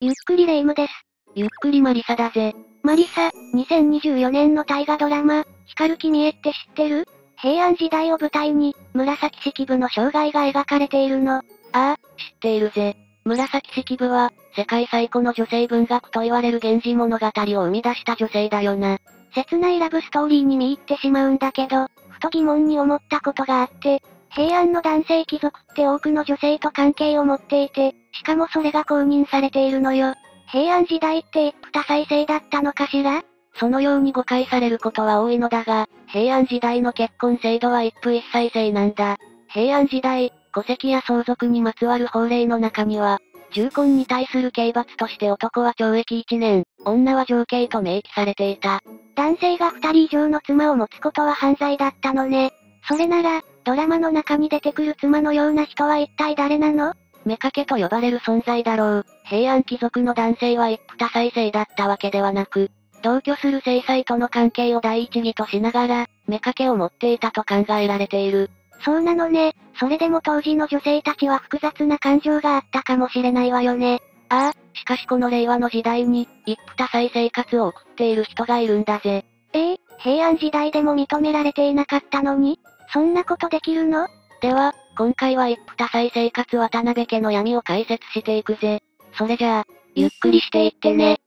ゆっくりレ夢ムです。ゆっくりマリサだぜ。マリサ、2024年の大河ドラマ、光る君へって知ってる？平安時代を舞台に、紫式部の生涯が描かれているの。ああ、知っているぜ。紫式部は、世界最古の女性文学と言われる源氏物語を生み出した女性だよな。切ないラブストーリーに見入ってしまうんだけど、ふと疑問に思ったことがあって、平安の男性貴族って多くの女性と関係を持っていて、しかもそれが公認されているのよ。平安時代って一夫多妻制だったのかしら？そのように誤解されることは多いのだが、平安時代の結婚制度は一夫一妻制なんだ。平安時代、戸籍や相続にまつわる法令の中には、重婚に対する刑罰として男は懲役1年、女は上刑と明記されていた。男性が2人以上の妻を持つことは犯罪だったのね。それなら、ドラマの中に出てくる妻のような人は一体誰なの？妾と呼ばれる存在だろう。平安貴族の男性は一夫多妻制だったわけではなく、同居する正妻との関係を第一義としながら、妾を持っていたと考えられている。そうなのね。それでも当時の女性たちは複雑な感情があったかもしれないわよね。ああ、しかしこの令和の時代に、一夫多妻生活を送っている人がいるんだぜ。ええー、平安時代でも認められていなかったのに？そんなことできるの？では、今回は一夫多妻生活渡辺家の闇を解説していくぜ。それじゃあ、ゆっくりしていってね。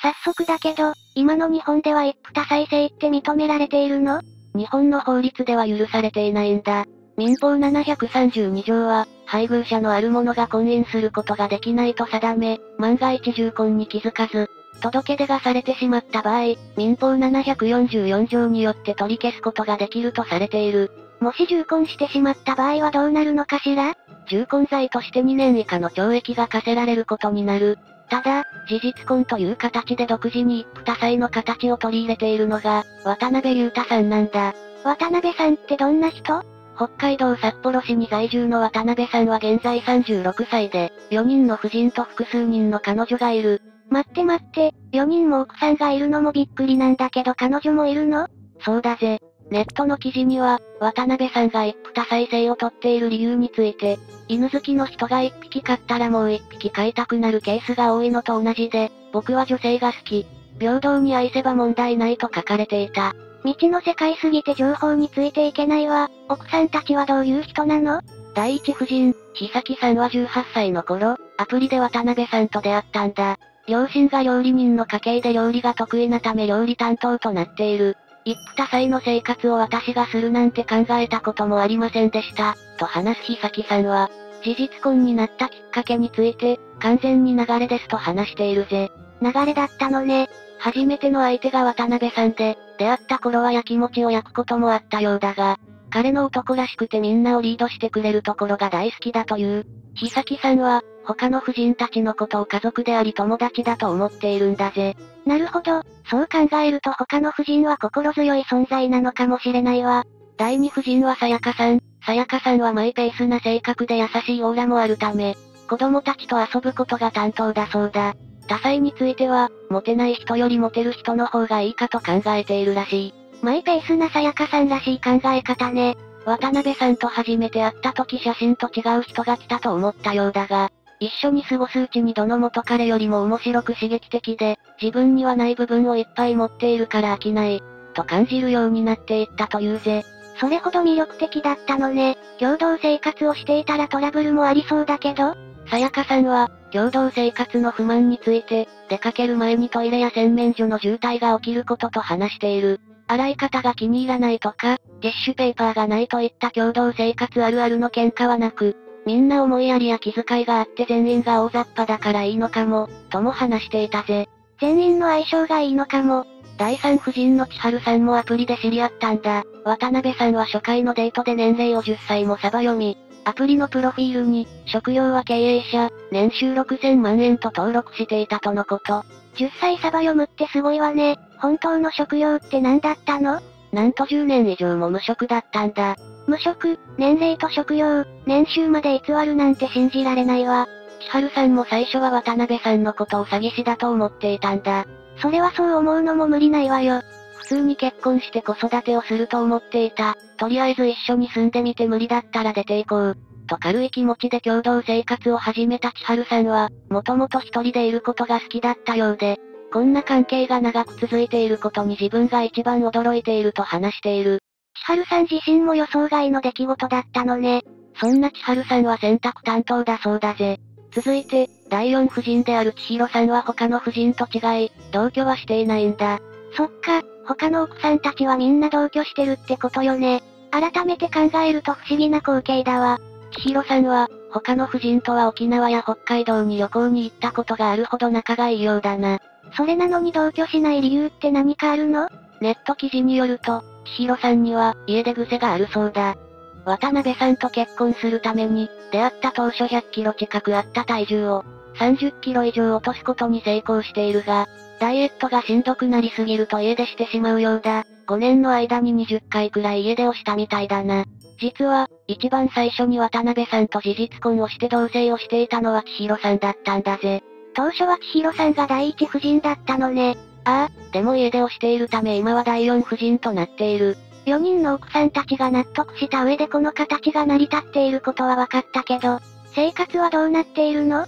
早速だけど、今の日本では一夫多妻制って認められているの？日本の法律では許されていないんだ。民法732条は、配偶者のある者が婚姻することができないと定め、万が一重婚に気づかず、届け出がされてしまった場合、民法744条によって取り消すことができるとされている。もし重婚してしまった場合はどうなるのかしら？重婚罪として2年以下の懲役が課せられることになる。ただ、事実婚という形で独自に一夫多妻の形を取り入れているのが、渡辺裕太さんなんだ。渡辺さんってどんな人？北海道札幌市に在住の渡辺さんは現在36歳で、4人の夫人と複数人の彼女がいる。待って待って、4人も奥さんがいるのもびっくりなんだけど彼女もいるの？そうだぜ。ネットの記事には、渡辺さんが一夫多妻制をとっている理由について、犬好きの人が一匹飼ったらもう一匹飼いたくなるケースが多いのと同じで、僕は女性が好き。平等に愛せば問題ないと書かれていた。未知の世界すぎて情報についていけないわ。奥さんたちはどういう人なの？第一夫人、久崎さんは18歳の頃、アプリで渡辺さんと出会ったんだ。両親が料理人の家系で料理が得意なため料理担当となっている。一夫多妻の生活を私がするなんて考えたこともありませんでした、と話す久崎さんは、事実婚になったきっかけについて、完全に流れですと話しているぜ。流れだったのね。初めての相手が渡辺さんで、出会った頃は焼き餅を焼くこともあったようだが、彼の男らしくてみんなをリードしてくれるところが大好きだという。久木さんは、他の夫人たちのことを家族であり友達だと思っているんだぜ。なるほど、そう考えると他の夫人は心強い存在なのかもしれないわ。第二夫人はさやかさん。さやかさんはマイペースな性格で優しいオーラもあるため、子供たちと遊ぶことが担当だそうだ。多妻については、モテない人よりモテる人の方がいいかと考えているらしい。マイペースなさやかさんらしい考え方ね。渡辺さんと初めて会った時写真と違う人が来たと思ったようだが、一緒に過ごすうちにどの元彼よりも面白く刺激的で、自分にはない部分をいっぱい持っているから飽きない、と感じるようになっていったというぜ。それほど魅力的だったのね。共同生活をしていたらトラブルもありそうだけどさやかさんは、共同生活の不満について、出かける前にトイレや洗面所の渋滞が起きることと話している。洗い方が気に入らないとか、ティッシュペーパーがないといった共同生活あるあるの喧嘩はなく、みんな思いやりや気遣いがあって全員が大雑把だからいいのかも、とも話していたぜ。全員の相性がいいのかも。第三夫人の千春さんもアプリで知り合ったんだ。渡辺さんは初回のデートで年齢を10歳もサバ読み、アプリのプロフィールに、職業は経営者、年収6000万円と登録していたとのこと。10歳サバ読むってすごいわね。本当の職業って何だったの？なんと10年以上も無職だったんだ。無職、年齢と職業、年収まで偽るなんて信じられないわ。千春さんも最初は渡辺さんのことを詐欺師だと思っていたんだ。それはそう思うのも無理ないわよ。普通に結婚して子育てをすると思っていた。とりあえず一緒に住んでみて無理だったら出ていこう。と軽い気持ちで共同生活を始めた千春さんは、もともと一人でいることが好きだったようで、こんな関係が長く続いていることに自分が一番驚いていると話している。千春さん自身も予想外の出来事だったのね。そんな千春さんは選択担当だそうだぜ。続いて、第四夫人である千尋さんは他の夫人と違い、同居はしていないんだ。そっか、他の奥さんたちはみんな同居してるってことよね。改めて考えると不思議な光景だわ。千尋さんは、他の夫人とは沖縄や北海道に旅行に行ったことがあるほど仲がいいようだな。それなのに同居しない理由って何かあるの？ネット記事によると、千尋さんには家出癖があるそうだ。渡辺さんと結婚するために、出会った当初100キロ近くあった体重を、30キロ以上落とすことに成功しているが、ダイエットがしんどくなりすぎると家出してしまうようだ。5年の間に20回くらい家出をしたみたいだな。実は、一番最初に渡辺さんと事実婚をして同棲をしていたのは千尋さんだったんだぜ。当初は千尋さんが第一夫人だったのね。ああ、でも家出をしているため今は第四夫人となっている。4人の奥さんたちが納得した上でこの形が成り立っていることは分かったけど、生活はどうなっているの？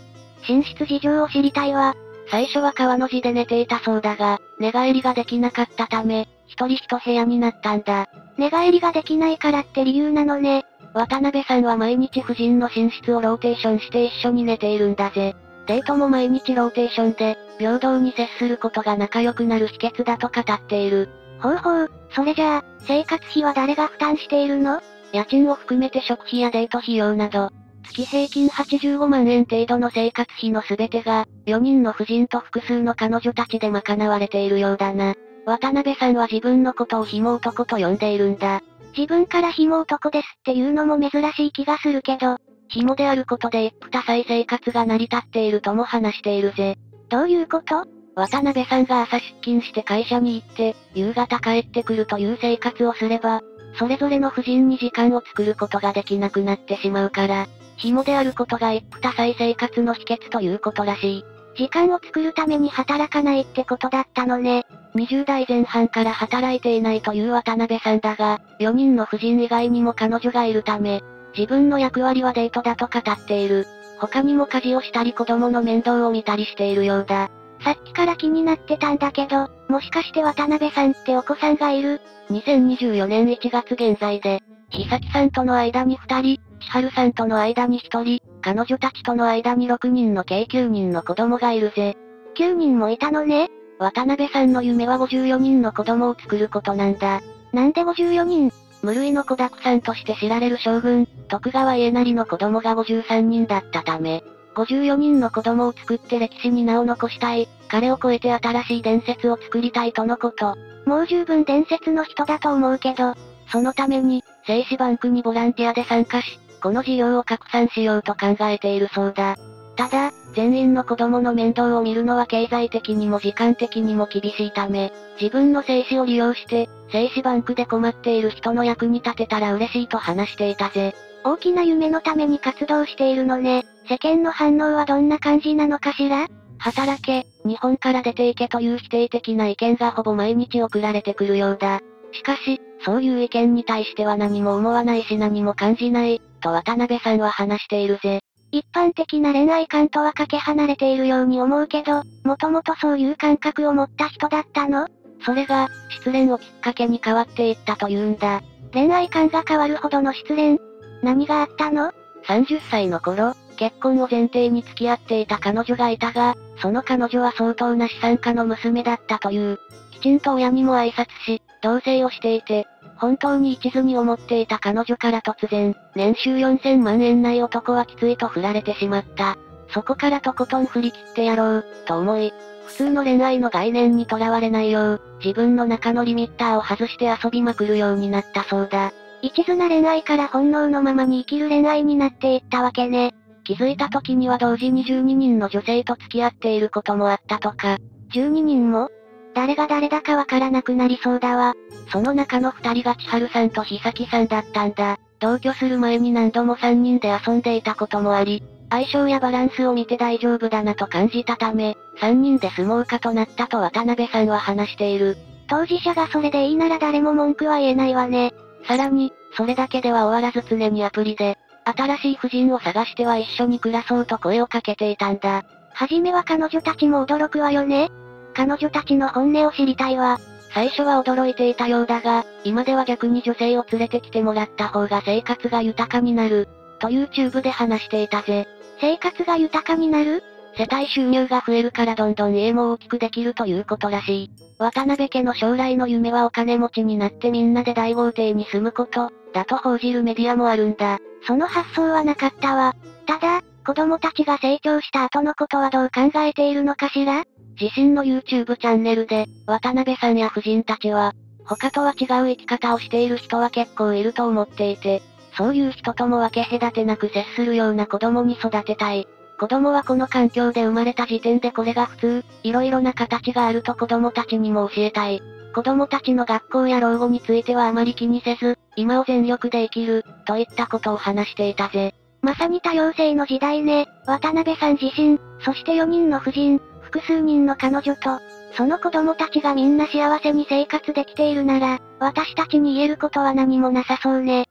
寝室事情を知りたいわ。最初は川の字で寝ていたそうだが、寝返りができなかったため、一人一部屋になったんだ。寝返りができないからって理由なのね。渡辺さんは毎日夫人の寝室をローテーションして一緒に寝ているんだぜ。デートも毎日ローテーションで、平等に接することが仲良くなる秘訣だと語っている。ほうほう、それじゃあ、生活費は誰が負担しているの？家賃を含めて食費やデート費用など、月平均85万円程度の生活費のすべてが、4人の夫人と複数の彼女たちで賄われているようだな。渡辺さんは自分のことをひも男と呼んでいるんだ。自分からひも男ですっていうのも珍しい気がするけど、紐であることで一夫多妻生活が成り立っているとも話しているぜ。どういうこと？渡辺さんが朝出勤して会社に行って、夕方帰ってくるという生活をすれば、それぞれの夫人に時間を作ることができなくなってしまうから、紐であることが一夫多妻生活の秘訣ということらしい。時間を作るために働かないってことだったのね。20代前半から働いていないという渡辺さんだが、4人の夫人以外にも彼女がいるため、自分の役割はデートだと語っている。他にも家事をしたり子供の面倒を見たりしているようだ。さっきから気になってたんだけど、もしかして渡辺さんってお子さんがいる ?2024 年1月現在で、久崎さんとの間に2人、千春さんとの間に1人、彼女たちとの間に6人の計9人の子供がいるぜ。9人もいたのね？渡辺さんの夢は54人の子供を作ることなんだ。なんで54人？無類の子沢山として知られる将軍、徳川家成の子供が53人だったため、54人の子供を作って歴史に名を残したい、彼を超えて新しい伝説を作りたいとのこと。もう十分伝説の人だと思うけど、そのために、精子バンクにボランティアで参加し、この事業を拡散しようと考えているそうだ。ただ、全員の子供の面倒を見るのは経済的にも時間的にも厳しいため、自分の精子を利用して、精子バンクで困っている人の役に立てたら嬉しいと話していたぜ。大きな夢のために活動しているのね。世間の反応はどんな感じなのかしら？働け、日本から出ていけという否定的な意見がほぼ毎日送られてくるようだ。しかし、そういう意見に対しては何も思わないし何も感じない、と渡辺さんは話しているぜ。一般的な恋愛観とはかけ離れているように思うけど、もともとそういう感覚を持った人だったの？それが、失恋をきっかけに変わっていったというんだ。恋愛観が変わるほどの失恋？何があったの ?30 歳の頃、結婚を前提に付き合っていた彼女がいたが、その彼女は相当な資産家の娘だったという。きちんと親にも挨拶し、同棲をしていて、本当に一途に思っていた彼女から突然、年収4000万円ない男はきついと振られてしまった。そこからとことん振り切ってやろう、と思い、普通の恋愛の概念にとらわれないよう、自分の中のリミッターを外して遊びまくるようになったそうだ。一途な恋愛から本能のままに生きる恋愛になっていったわけね。気づいた時には同時に12人の女性と付き合っていることもあったとか。12人も誰が誰だかわからなくなりそうだわ。その中の二人が千春さんと久木さんだったんだ。同居する前に何度も三人で遊んでいたこともあり、相性やバランスを見て大丈夫だなと感じたため、三人で相撲家となったと渡辺さんは話している。当事者がそれでいいなら誰も文句は言えないわね。さらに、それだけでは終わらず常にアプリで、新しい夫人を探しては一緒に暮らそうと声をかけていたんだ。はじめは彼女たちも驚くわよね彼女たちの本音を知りたいわ。最初は驚いていたようだが、今では逆に女性を連れてきてもらった方が生活が豊かになる、と YouTube で話していたぜ。生活が豊かになる？世帯収入が増えるからどんどん家も大きくできるということらしい。渡辺家の将来の夢はお金持ちになってみんなで大豪邸に住むこと、だと報じるメディアもあるんだ。その発想はなかったわ。ただ、子供たちが成長した後のことはどう考えているのかしら？自身の YouTube チャンネルで、渡辺さんや夫人たちは、他とは違う生き方をしている人は結構いると思っていて、そういう人とも分け隔てなく接するような子供に育てたい。子供はこの環境で生まれた時点でこれが普通、いろいろな形があると子供たちにも教えたい。子供たちの学校や老後についてはあまり気にせず、今を全力で生きる、といったことを話していたぜ。まさに多様性の時代ね。渡辺さん自身、そして4人の夫人、複数人の彼女と、その子供たちがみんな幸せに生活できているなら、私たちに言えることは何もなさそうね。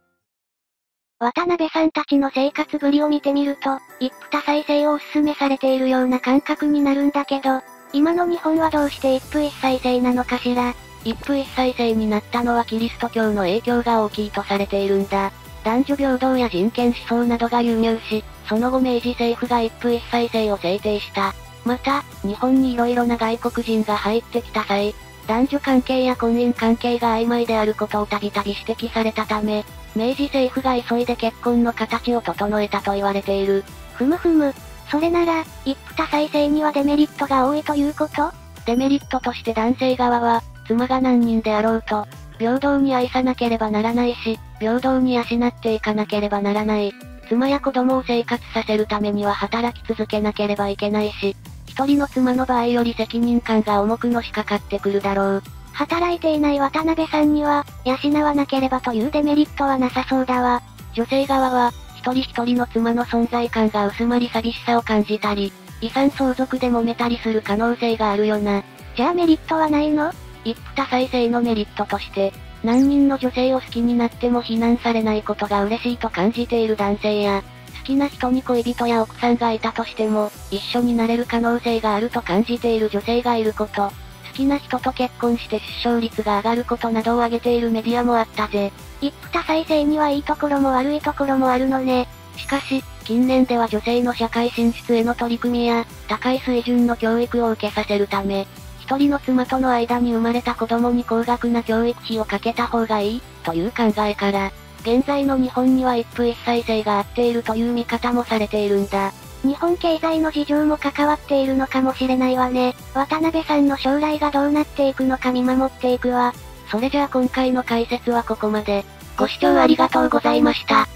渡辺さんたちの生活ぶりを見てみると、一夫多妻制をお勧めされているような感覚になるんだけど、今の日本はどうして一夫一妻制なのかしら。一夫一妻制になったのはキリスト教の影響が大きいとされているんだ。男女平等や人権思想などが輸入し、その後明治政府が一夫一妻制を制定した。また、日本に色々な外国人が入ってきた際、男女関係や婚姻関係が曖昧であることをたびたび指摘されたため、明治政府が急いで結婚の形を整えたと言われている。ふむふむ。それなら、一夫多妻制にはデメリットが多いということ？デメリットとして男性側は、妻が何人であろうと、平等に愛さなければならないし、平等に養っていかなければならない。妻や子供を生活させるためには働き続けなければいけないし、一人の妻の場合より責任感が重くのしかかってくるだろう。働いていない渡辺さんには、養わなければというデメリットはなさそうだわ。女性側は、一人一人の妻の存在感が薄まり寂しさを感じたり、遺産相続で揉めたりする可能性があるよな。じゃあメリットはないの？一夫多妻制のメリットとして、何人の女性を好きになっても非難されないことが嬉しいと感じている男性や、好きな人に恋人や奥さんがいたとしても、一緒になれる可能性があると感じている女性がいること。好きな人と結婚して出生率が上がることなどを挙げているメディアもあったぜ。一夫多妻制にはいいところも悪いところもあるのね。しかし、近年では女性の社会進出への取り組みや、高い水準の教育を受けさせるため、一人の妻との間に生まれた子供に高額な教育費をかけた方がいい、という考えから、現在の日本には一夫一妻制が合っているという見方もされているんだ。日本経済の事情も関わっているのかもしれないわね。渡辺さんの将来がどうなっていくのか見守っていくわ。それじゃあ今回の解説はここまで。ご視聴ありがとうございました。